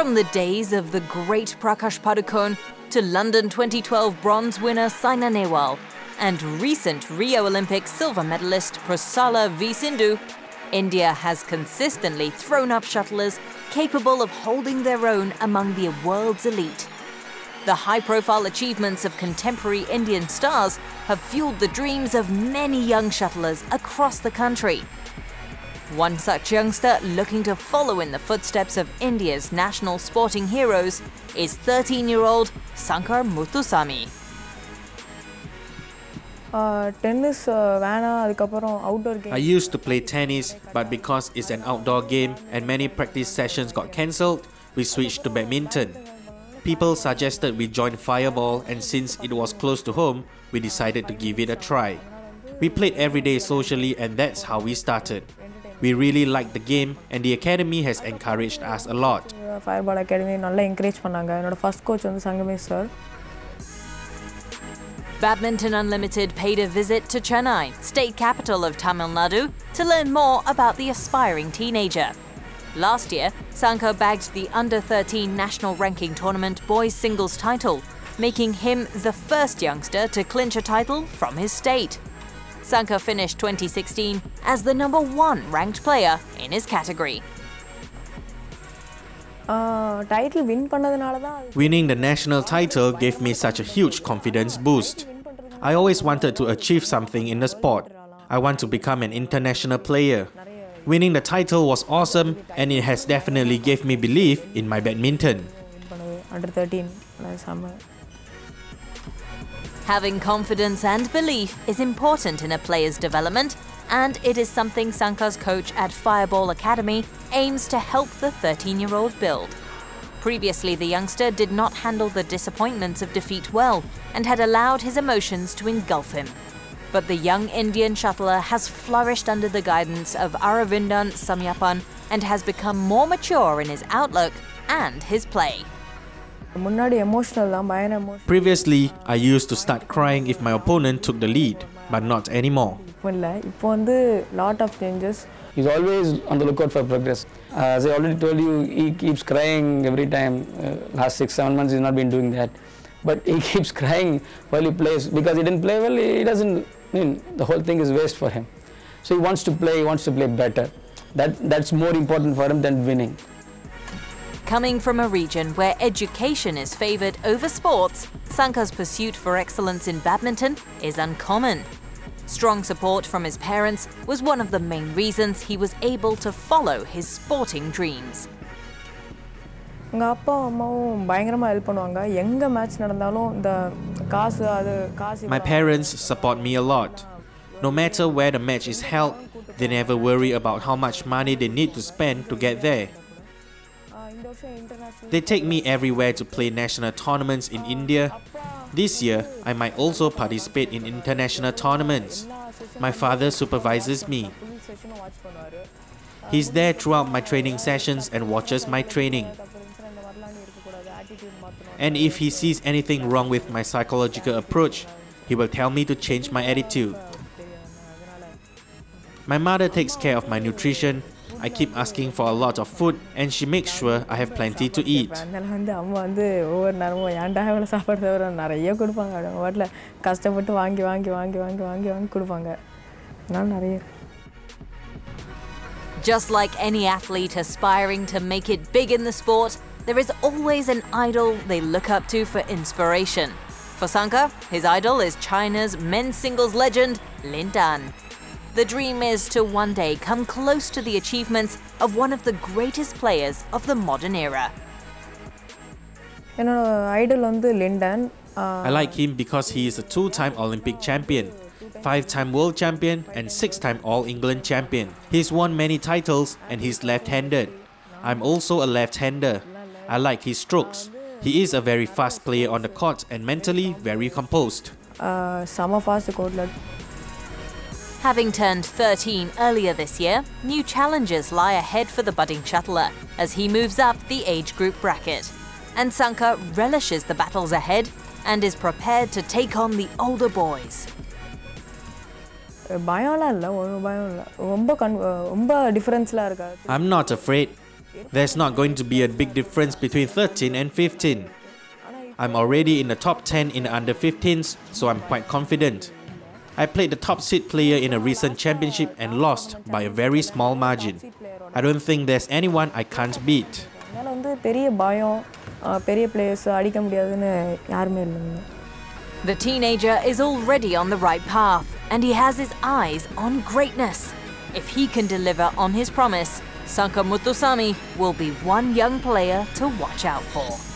From the days of the great Prakash Padukone to London 2012 bronze winner Saina Nehwal and recent Rio Olympic silver medalist Pusarla V. Sindhu, India has consistently thrown up shuttlers capable of holding their own among the world's elite. The high profile achievements of contemporary Indian stars have fueled the dreams of many young shuttlers across the country. One such youngster looking to follow in the footsteps of India's national sporting heroes is 13-year-old Sankar Muthusamy. I used to play tennis, but because it's an outdoor game and many practice sessions got cancelled, we switched to badminton. People suggested we join fireball, and since it was close to home, we decided to give it a try. We played every day socially, and that's how we started. We really liked the game and the academy has encouraged us a lot. Fireball Academy நல்லா encourage பண்ணாங்க என்னோட Badminton Unlimited paid a visit to Chennai, state capital of Tamil Nadu, to learn more about the aspiring teenager. Last year, Sankar bagged the under 13 national ranking tournament boys singles title, making him the first youngster to clinch a title from his state. Sankar finished 2016 as the number one ranked player in his category. Uh, Winning the national title gave me such a huge confidence boost. I always wanted to achieve something in the sport. I want to become an international player. Winning the title was awesome and it has definitely gave me belief in my badminton. Under 13 summer. Having confidence and belief is important in a player's development, and it is something Sankar's coach at Fireball Academy aims to help the 13 year old build. Previously, the youngster did not handle the disappointments of defeat well and had allowed his emotions to engulf him. But the young Indian shuttler has flourished under the guidance of Aravindan Samyapan and has become more mature in his outlook and his play. Previously, I used to start crying if my opponent took the lead, but not anymore. lot of changes. He's always on the lookout for progress. Uh, as I already told you, he keeps crying every time. Uh, last six, seven months, he's not been doing that. But he keeps crying while he plays because he didn't play well. He doesn't. I mean, the whole thing is waste for him. So he wants to play. He wants to play better. That that's more important for him than winning. Coming from a region where education is favoured over sports, Sankar's pursuit for excellence in badminton is uncommon. Strong support from his parents was one of the main reasons he was able to follow his sporting dreams. My parents support me a lot. No matter where the match is held, they never worry about how much money they need to spend to get there. They take me everywhere to play national tournaments in India. This year, I might also participate in international tournaments. My father supervises me. He's there throughout my training sessions and watches my training. And if he sees anything wrong with my psychological approach, he will tell me to change my attitude. My mother takes care of my nutrition I keep asking for a lot of food and she makes sure I have plenty to eat. Just like any athlete aspiring to make it big in the sport, there is always an idol they look up to for inspiration. For Sankar, his idol is China's men's singles legend, Lin Dan. The dream is to one day come close to the achievements of one of the greatest players of the modern era. I like him because he is a two-time Olympic champion, five-time world champion and six-time All-England champion. He's won many titles and he's left-handed. I'm also a left-hander. I like his strokes. He is a very fast player on the court and mentally very composed. Uh, Having turned 13 earlier this year, new challenges lie ahead for the budding shuttler as he moves up the age group bracket. And Sankar relishes the battles ahead and is prepared to take on the older boys. I'm not afraid. There's not going to be a big difference between 13 and 15. I'm already in the top 10 in the under 15s, so I'm quite confident. I played the top seed player in a recent championship and lost by a very small margin. I don't think there's anyone I can't beat. The teenager is already on the right path and he has his eyes on greatness. If he can deliver on his promise, Sankar Muthusamy will be one young player to watch out for.